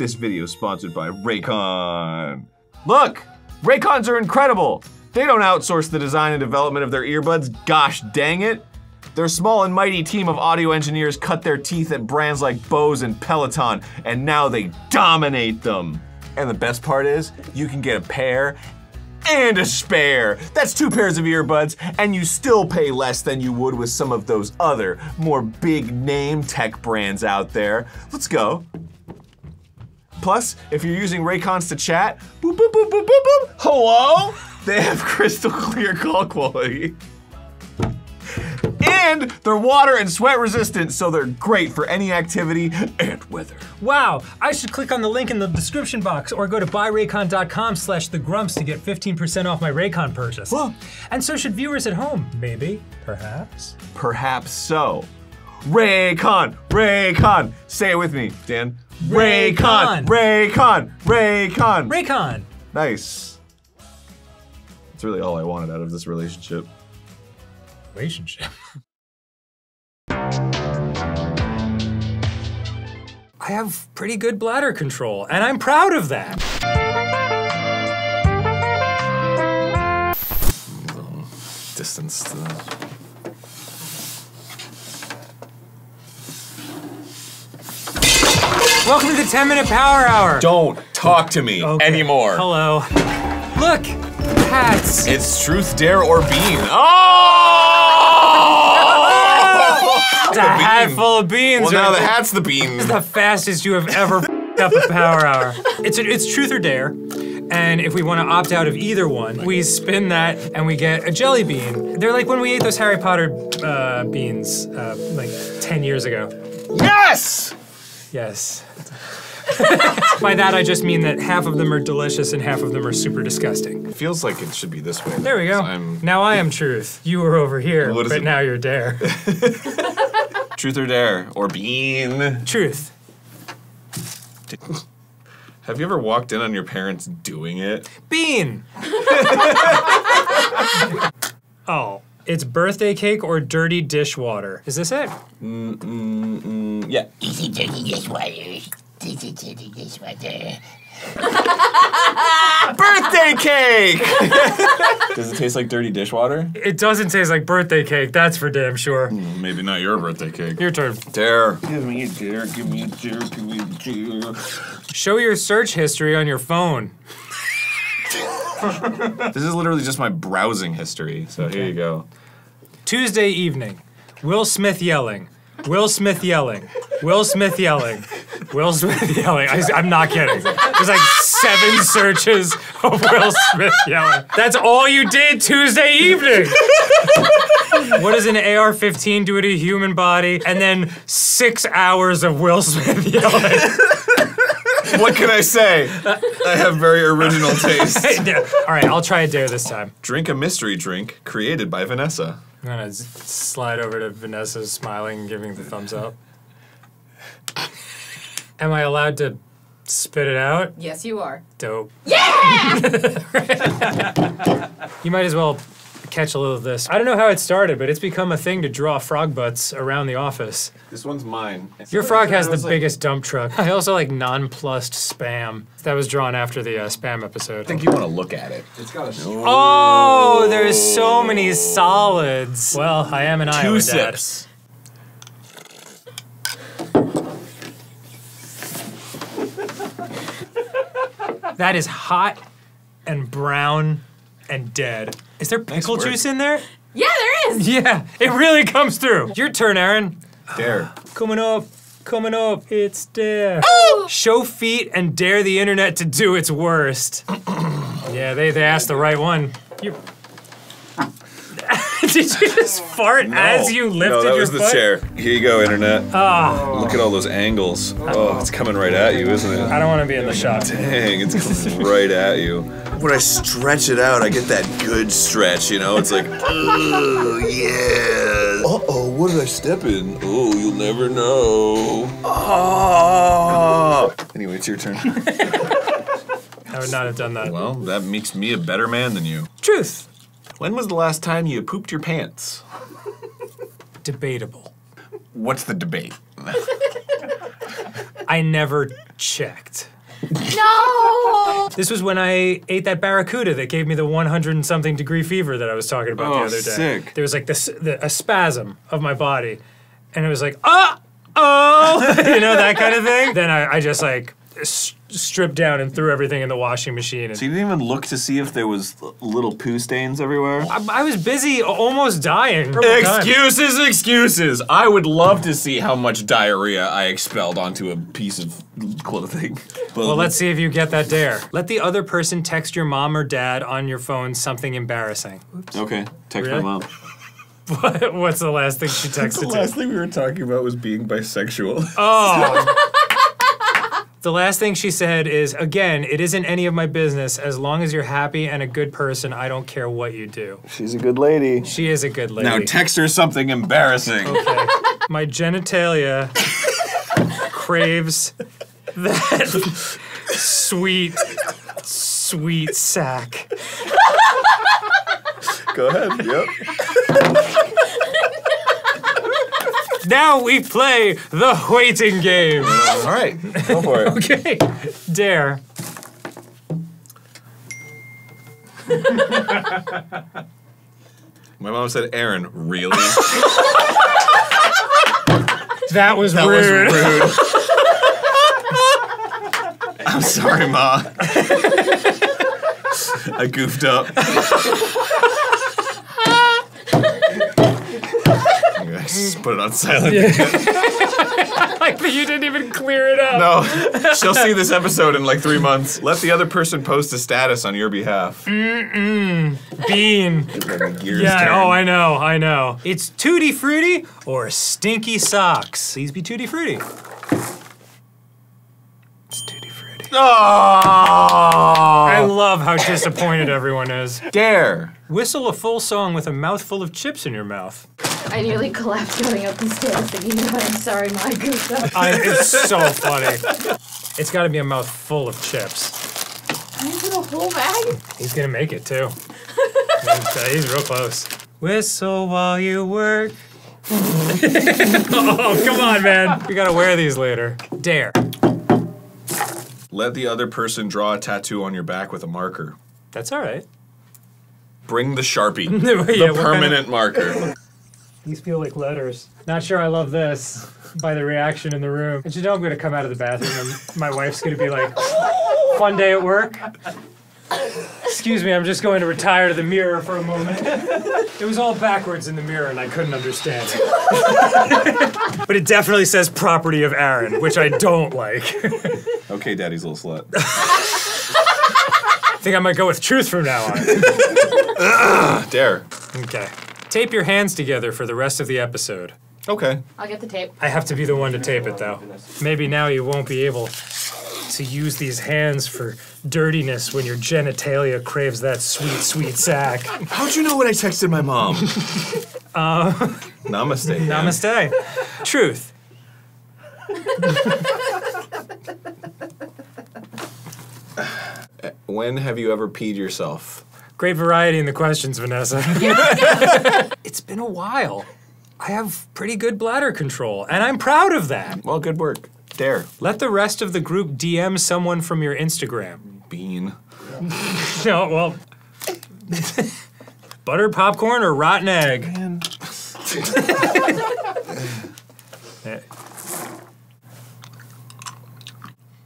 This video is sponsored by Raycon. Look, Raycons are incredible. They don't outsource the design and development of their earbuds, gosh dang it. Their small and mighty team of audio engineers cut their teeth at brands like Bose and Peloton, and now they dominate them. And the best part is, you can get a pair and a spare. That's two pairs of earbuds, and you still pay less than you would with some of those other, more big name tech brands out there. Let's go. Plus, if you're using Raycons to chat, boop, boop, boop, boop, boop, boop, hello? They have crystal clear call quality. And they're water and sweat resistant, so they're great for any activity and weather. Wow, I should click on the link in the description box or go to buyraycon.com slash the grumps to get 15% off my Raycon purchase. Whoa. And so should viewers at home, maybe, perhaps. Perhaps so. Raycon, Raycon. Say it with me, Dan. Raycon. Raycon, Raycon. Raycon! nice. That's really all I wanted out of this relationship. Relationship. I have pretty good bladder control, and I'm proud of that. Distance to the. Welcome to the 10 minute power hour. Don't talk to me Okay, anymore. Hello. Look, hats. It's truth, dare, or bean. Oh! It's a hat full of beans. Well, now right the hat's the bean. the fastest you have ever up a power hour. It's it's truth or dare, and if we want to opt out of either one, we spin that and we get a jelly bean. They're like when we ate those Harry Potter uh, beans uh, like ten years ago. Yes! Yes. By that I just mean that half of them are delicious and half of them are super disgusting. It feels like it should be this way. There we go. I'm Now I am truth. You were over here, What is but it? now you're dare. truth or dare or bean. truth. Have you ever walked in on your parents doing it? Bean. oh, it's birthday cake or dirty dishwater. Is this it? Mm, mm, mm, mm yeah. Easy dirty dishwater. Easy dirty dishwater. Birthday cake! Does it taste like dirty dishwater? It doesn't taste like birthday cake, that's for damn sure. Maybe not your birthday cake. Your turn. Dare. Give me a dare, give me a dare, give me a dare. Show your search history on your phone. This is literally just my browsing history, so here you go. Tuesday evening. Will Smith yelling. Will Smith yelling. Will Smith yelling. Will Smith yelling. I, am not kidding. There's like seven searches of Will Smith yelling. That's all you did Tuesday evening. what does an AR-15 do to a human body? And then six hours of Will Smith yelling. What can I say? I have very original taste. All right, I'll try a dare this time. Drink a mystery drink created by Vanessa. I'm gonna s- slide over to Vanessa, smiling and giving the thumbs up. Am I allowed to spit it out? Yes, you are. Dope. Yeah! you might as well catch a little of this. I don't know how it started, but it's become a thing to draw frog butts around the office. This one's mine. Your frog has the like- biggest dump truck. I also like nonplussed spam. That was drawn after the uh, spam episode. I think you want to look at it. It's got a. Oh, there's so many solids. Well, I am an Iowa Two dad. That is hot and brown and dead. Is there pickle work. juice in there? Yeah, there is. Yeah, it really comes through. Your turn, Arin. Dare. Coming up, coming up. It's dare. Show feet and dare the internet to do its worst. yeah, they, they asked the right one. You. Did you just fart as you lifted your no, that your was the foot? chair. Here you go, internet. Ah, Look at all those angles. Oh, it's coming right at you, isn't it? I don't want to be in the shot. Dang, it's coming right at you. When I stretch it out, I get that good stretch, you know? It's like, oh, yeah. Uh oh, what did I step in? Oh, you'll never know. Oh. Anyway, it's your turn. I would not have done that. well, that makes me a better man than you. Truth. When was the last time you pooped your pants? Debatable. What's the debate? I never checked. No! This was when I ate that barracuda that gave me the 100 and something degree fever that I was talking about the Oh, other day. sick. There was like this the, a spasm of my body, and it was like ah oh you know that kind of thing. Then I, I just like s- stripped down and threw everything in the washing machine. And So you didn't even look to see if there was little poo stains everywhere? I, I was busy, almost dying. for a time. Excuses, excuses. I would love to see how much diarrhea I expelled onto a piece of clothing. But Well, let's see if you get that dare. Let the other person text your mom or dad on your phone something embarrassing. Okay, text Really? my mom. What- What's the last thing she texted? The texted last to? thing we were talking about was being bisexual. Oh. The last thing she said is, again, it isn't any of my business. As long as you're happy and a good person, I don't care what you do. She's a good lady. She is a good lady. Now text her something embarrassing. Okay. My genitalia craves that sweet, sweet sack. Go ahead. Yep. Now we play the waiting game. All right, go for it. Okay. Dare. My mom said, "Arin, really?" That was That rude. was rude. I'm sorry, Ma. I goofed up. Okay, Just mm-hmm. put it on silent. like you didn't even clear it up. No, she'll see this episode in like three months. Let the other person post a status on your behalf. Bean. Gears Yeah, turn. oh, I know, I know. It's Tutti Frutti or Stinky Socks. Please be Tutti Frutti. It's Tutti Frutti. Oh! I love how disappointed everyone is. dare. Whistle a full song with a mouthful of chips in your mouth. I nearly collapsed going up the stairs thinking about I'm sorry, my goose. I, it's so funny. It's got to be a mouth full of chips. Is it a whole bag? He's gonna make it too. he's, he's real close. Whistle while you work. oh, come on, man. We gotta wear these later. Dare. Let the other person draw a tattoo on your back with a marker. That's all right. Bring the Sharpie. Yeah, the what kind of- permanent marker. These feel like letters. Not sure I love this by the reaction in the room. And you know I'm gonna come out of the bathroom and my wife's gonna be like, fun day at work. Excuse me, I'm just going to retire to the mirror for a moment. It was all backwards in the mirror and I couldn't understand it. but it definitely says property of Arin, which I don't like. Okay, daddy's a little slut. I think I might go with truth from now on. Dare. Okay. Tape your hands together for the rest of the episode. Okay. I'll get the tape. I have to be the one to tape it though. Maybe now you won't be able to use these hands for dirtiness when your genitalia craves that sweet, sweet sack. How'd you know when I texted my mom? uh, Namaste. Namaste. Truth. When have you ever peed yourself? Great variety in the questions, Vanessa. it's been a while. I have pretty good bladder control, and I'm proud of that. Well, good work. Dare. Let the rest of the group DM someone from your Instagram. Bean. No, well. butter popcorn or rotten egg? Eh.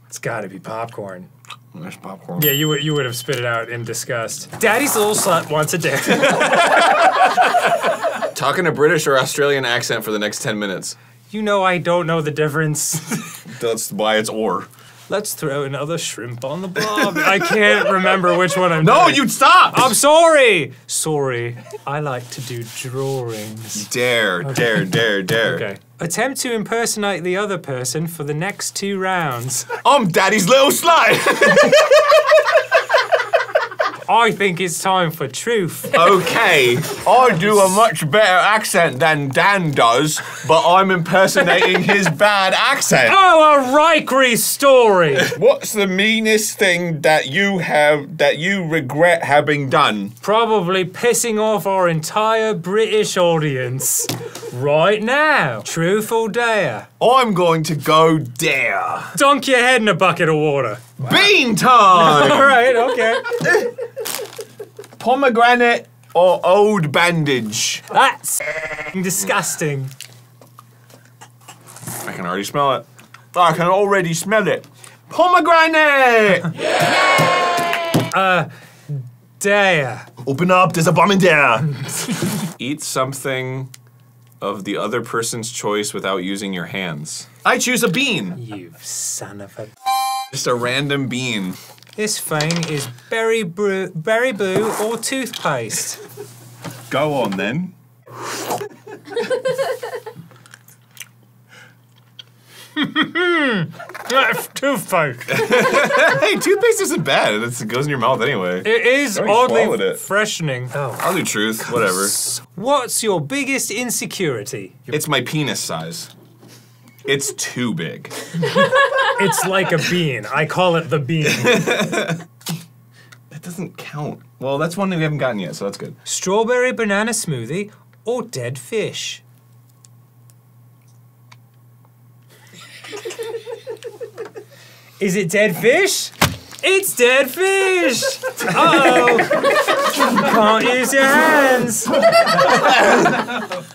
It's gotta be popcorn. There's popcorn. Yeah, you would you would have spit it out in disgust. Daddy's little slut wants a dare. Talking in a British or Australian accent for the next 10 minutes. you know I don't know the difference. That's why it's or. Let's throw another shrimp on the blob. I can't remember which one I'm No, doing. you'd stop! I'm sorry. Sorry. I like to do drawings. Dare, dare, dare, dare. Okay. Attempt to impersonate the other person for the next two rounds. I'm daddy's little slut! I think it's time for truth. okay, I do a much better accent than Dan does, but I'm impersonating his bad accent. Oh, a Rikery story. What's the meanest thing that you have that you regret having done? Probably pissing off our entire British audience right now. Truth or dare? I'm going to go dare. Dunk your head in a bucket of water. Bean time! All right, okay. Pomegranate or old bandage? That's disgusting. I can already smell it. I can already smell it. Pomegranate! Uh dare. Open up, there's a bomb in there. Eat something of the other person's choice without using your hands. I choose a bean. You son of a. Just a random bean. This thing is berry brew, berry blue or toothpaste. Go on then. Toothpaste. Hey, toothpaste isn't bad. It's, it goes in your mouth anyway. It is oddly it. freshening. Oh. I'll do truth, whatever. What's your biggest insecurity? It's my penis size. It's too big. It's like a bean. I call it the bean. That doesn't count. Well, that's one that we haven't gotten yet, so that's good. Strawberry banana smoothie or dead fish? Is it dead fish? It's dead fish! Uh oh! Can't use your hands!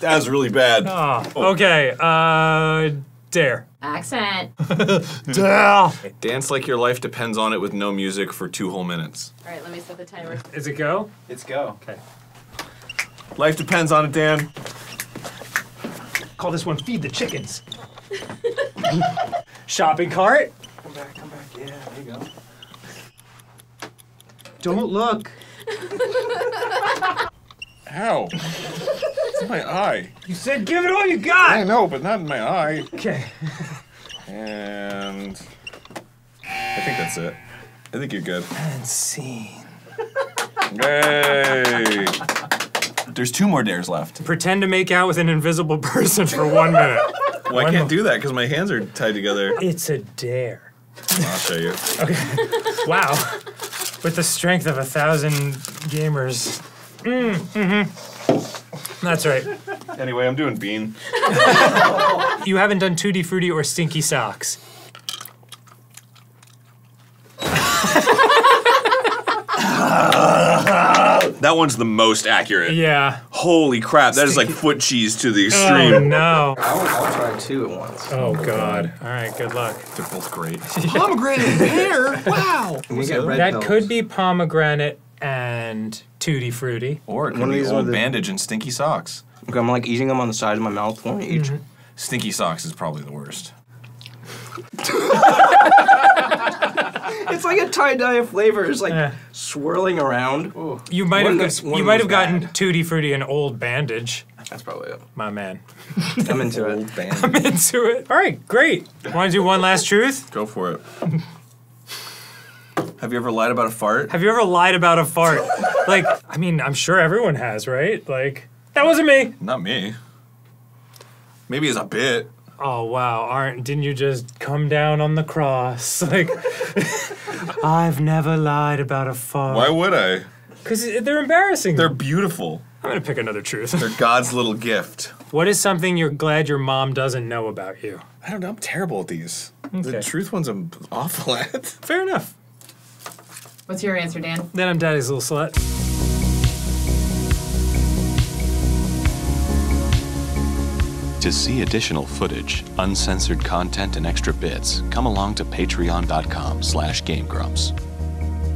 That was really bad. Oh, okay, uh, dare. Accent. Dare! Dance like your life depends on it with no music for two whole minutes. All right, let me set the timer. Is it go? Let's go. Okay. Life depends on it, Dan. Call this one Feed the Chickens. Shopping cart? Come back, come back. Yeah, there you go. Don't look. Ow. It's in my eye. You said give it all you got! I know, but not in my eye. Okay. And I think that's it. I think you're good. And scene. Yay! There's two more dares left. Pretend to make out with an invisible person for one minute. Well, I can't more. do that because my hands are tied together. It's a dare. I'll show you. Okay. wow. With the strength of a thousand gamers. Mm, mm-hmm. That's right. Anyway, I'm doing bean. You haven't done Tutti Frutti or Stinky Socks. That one's the most accurate. Yeah. Holy crap, that is like foot cheese to the Oh extreme. no. I'll, I'll try two at once. Oh god. All right. Good luck. They're both great. Pomegranate and pear. Wow. We get red That pills. could be pomegranate and Tutti Frutti. Or it could One of be these old are the- bandage and stinky socks. Okay, I'm like eating them on the side of my mouth, one each. Mm-hmm. Stinky socks is probably the worst. It's like a tie dye of flavors, like Eh. swirling around. You might One have got, you might have gotten bad. Tutti Frutti and old bandage, That's probably it. my man. I'm into it. Old bandage. Into it. All right. Great. Want to do one last truth? Go for it. Have you ever lied about a fart? Have you ever lied about a fart? like, I mean, I'm sure everyone has, right? Like, that wasn't me. Not me. Maybe it's a bit. Oh wow, aren't didn't you just come down on the cross? Like I've never lied about a fart. Why would I? Cuz they're embarrassing. They're beautiful. I'm going to pick another truth. They're God's little gift. what is something you're glad your mom doesn't know about you? I don't know. I'm terrible at these. Okay. The truth ones I'm awful at. Fair enough. What's your answer, Dan? Then I'm daddy's little slut. To see additional footage, uncensored content, and extra bits, come along to patreon.com slash gamegrumps.